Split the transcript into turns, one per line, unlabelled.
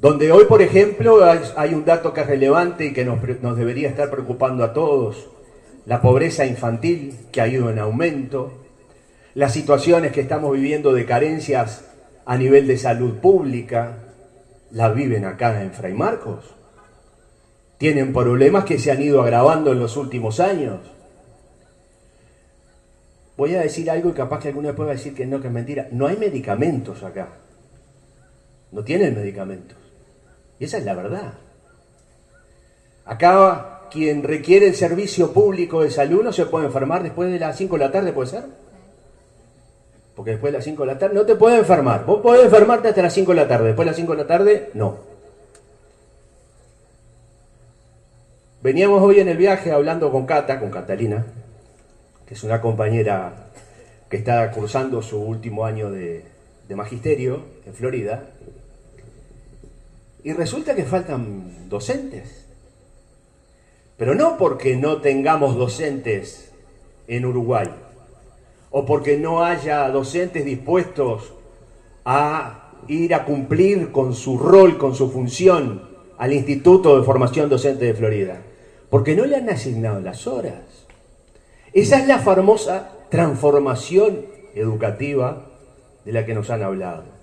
Donde hoy, por ejemplo, hay, un dato que es relevante y que nos, debería estar preocupando a todos, la pobreza infantil que ha ido en aumento, las situaciones que estamos viviendo de carencias a nivel de salud pública, las viven acá en Fray Marcos. Tienen problemas que se han ido agravando en los últimos años. Voy a decir algo y capaz que alguno pueda decir que no, que es mentira. No hay medicamentos acá. No tienen medicamentos. Y esa es la verdad. Acá quien requiere el servicio público de salud no se puede enfermar después de las 5 de la tarde, ¿puede ser? Porque después de las 5 de la tarde no te puede enfermar. Vos podés enfermarte hasta las 5 de la tarde. Después de las 5 de la tarde, no. Veníamos hoy en el viaje hablando con Cata, con Catalina, que es una compañera que está cursando su último año de, de magisterio en Florida. Y resulta que faltan docentes. Pero no porque no tengamos docentes en Uruguay o porque no haya docentes dispuestos a ir a cumplir con su rol, con su función al Instituto de Formación Docente de Florida, porque no le han asignado las horas. Esa es la famosa transformación educativa de la que nos han hablado.